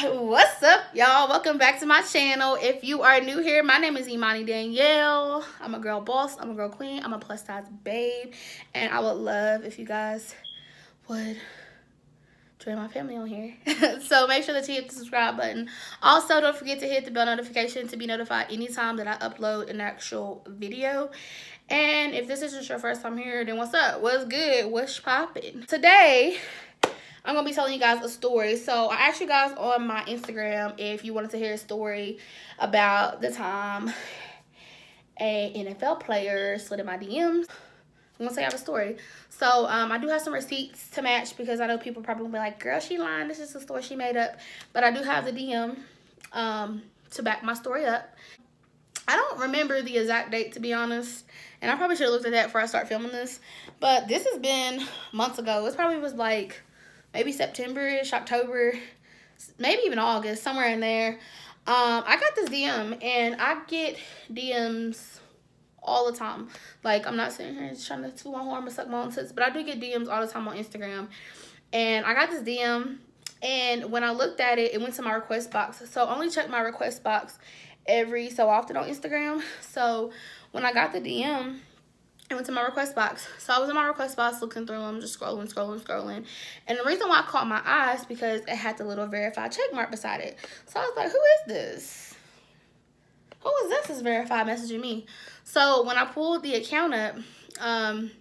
What's up, y'all? Welcome back to my channel. If you are new here, my name is Imani Dannielle. I'm a girl boss. I'm a girl queen. I'm a plus size babe. And I would love if you guys would join my family on here. so make sure that you hit the subscribe button. Also, don't forget to hit the bell notification to be notified anytime that I upload an actual video. And if this is just your first time here, then what's up? What's good? What's popping? Today, I'm gonna be telling you guys a story. So I asked you guys on my Instagram if you wanted to hear a story about the time a NFL player slid in my DMs. I'm gonna I have a story. So um, I do have some receipts to match because I know people probably be like, girl, she lying. This is a story she made up. But I do have the DM um, to back my story up. I don't remember the exact date to be honest. And I probably should have looked at that before I start filming this. But this has been months ago. It probably was like maybe September-ish, October, maybe even August, somewhere in there. Um, I got this DM, and I get DMs all the time. Like, I'm not sitting here trying to toot my horn or suck my own tits, but I do get DMs all the time on Instagram. And I got this DM, and when I looked at it, it went to my request box. So I only check my request box every so often on Instagram. So when I got the DM, I went to my request box. So I was in my request box looking through them, just scrolling, scrolling, scrolling. And the reason why I caught my eyes because it had the little verified check mark beside it. So I was like, who is this? Who is this is verified messaging me? So when I pulled the account up, um,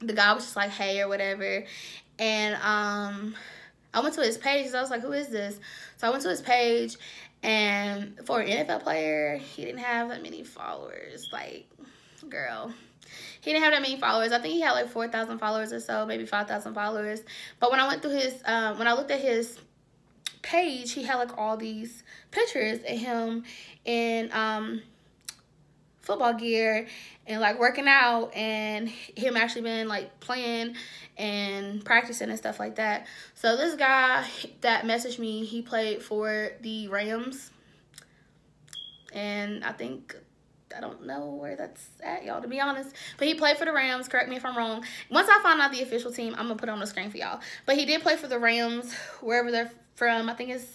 the guy was just like, hey, or whatever. And um, I went to his page. So I was like, who is this? So I went to his page. And for an NFL player, he didn't have that many followers. Like, girl he didn't have that many followers. I think he had like 4,000 followers or so, maybe 5,000 followers. But when I went through his, um, when I looked at his page, he had like all these pictures of him in um, football gear and like working out and him actually been like playing and practicing and stuff like that. So this guy that messaged me, he played for the Rams. And I think I don't know where that's at, y'all, to be honest. But he played for the Rams. Correct me if I'm wrong. Once I find out the official team, I'm going to put on the screen for y'all. But he did play for the Rams, wherever they're from. I think it's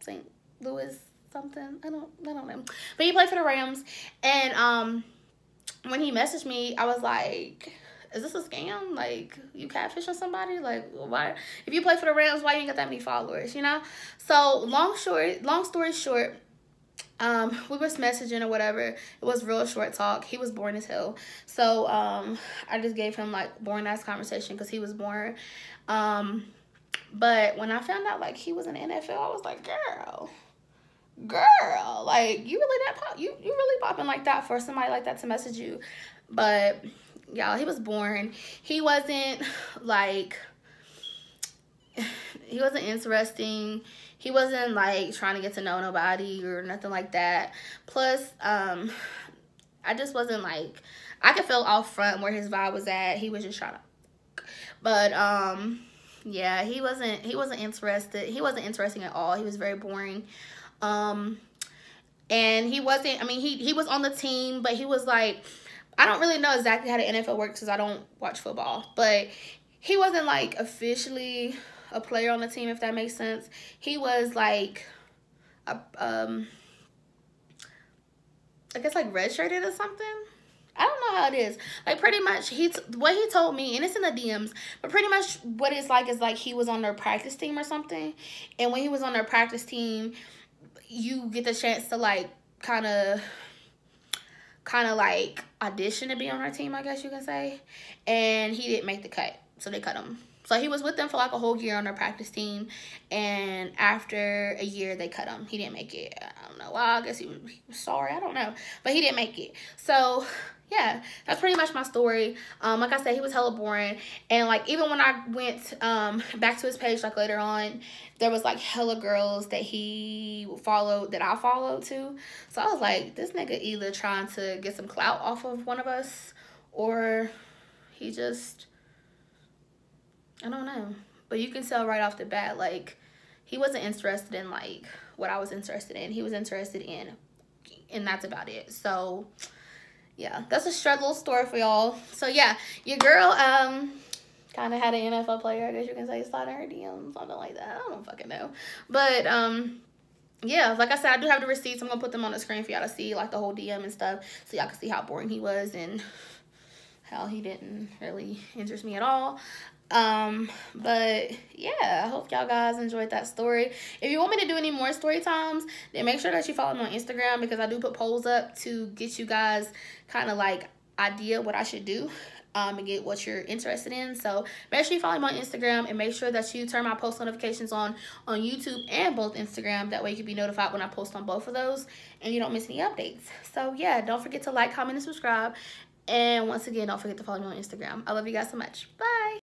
St. Louis something. I don't, I don't know. But he played for the Rams. And um, when he messaged me, I was like, is this a scam? Like, you catfishing somebody? Like, why? If you play for the Rams, why you ain't got that many followers, you know? So, long short, long story short, um, we was messaging or whatever. It was real short talk. He was born as hell. So, um, I just gave him, like, boring ass conversation because he was born. Um, but when I found out, like, he was in the NFL, I was like, girl, girl, like, you really that pop, you, you really popping like that for somebody like that to message you. But, y'all, he was born. He wasn't, like, he wasn't interesting he wasn't like trying to get to know nobody or nothing like that. Plus, um, I just wasn't like I could feel off front where his vibe was at. He was just trying to, but um, yeah, he wasn't he wasn't interested. He wasn't interesting at all. He was very boring. Um, and he wasn't. I mean, he he was on the team, but he was like. I don't really know exactly how the NFL works because I don't watch football, but he wasn't like officially a player on the team, if that makes sense. He was like, a, um, I guess like redshirted or something. I don't know how it is. Like pretty much he what he told me, and it's in the DMs, but pretty much what it's like is like he was on their practice team or something. And when he was on their practice team, you get the chance to like kind of kind of like audition to be on our team, I guess you can say. And he didn't make the cut. So they cut him. So he was with them for like a whole year on their practice team. And after a year, they cut him. He didn't make it. I don't know why. I guess he was, he was sorry. I don't know. But he didn't make it. So yeah, that's pretty much my story. Um, like I said, he was hella boring. And like even when I went um back to his page like later on, there was like hella girls that he followed that I followed too. So I was like, this nigga either trying to get some clout off of one of us or he just I don't know. But you can tell right off the bat, like, he wasn't interested in, like, what I was interested in. He was interested in, and that's about it. So, yeah, that's a short little story for y'all. So, yeah, your girl, um, kind of had an NFL player, I guess you can say, slide her DM, something like that. I don't fucking know. But, um, yeah, like I said, I do have the receipts. I'm going to put them on the screen for y'all to see, like, the whole DM and stuff. So y'all can see how boring he was and how he didn't really interest me at all um but yeah i hope y'all guys enjoyed that story if you want me to do any more story times then make sure that you follow me on instagram because i do put polls up to get you guys kind of like idea what i should do um, and get what you're interested in. So make sure you follow me on Instagram and make sure that you turn my post notifications on on YouTube and both Instagram. That way you can be notified when I post on both of those and you don't miss any updates. So yeah, don't forget to like, comment, and subscribe. And once again, don't forget to follow me on Instagram. I love you guys so much. Bye.